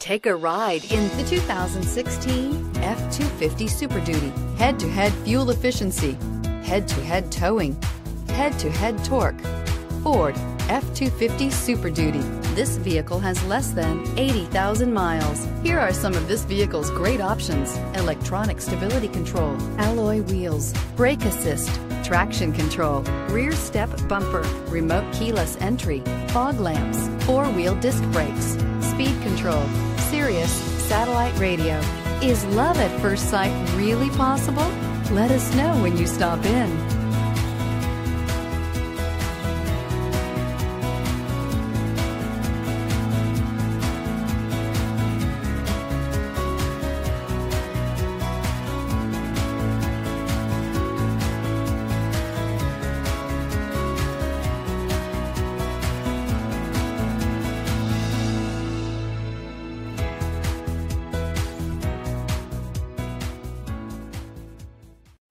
Take a ride in the 2016 F-250 Super Duty. Head-to-head fuel efficiency, head-to-head towing, head-to-head torque. Ford F-250 Super Duty. This vehicle has less than 80,000 miles. Here are some of this vehicle's great options. Electronic stability control, alloy wheels, brake assist, traction control, rear step bumper, remote keyless entry, fog lamps, four-wheel disc brakes, speed control, Sirius satellite radio. Is love at first sight really possible? Let us know when you stop in.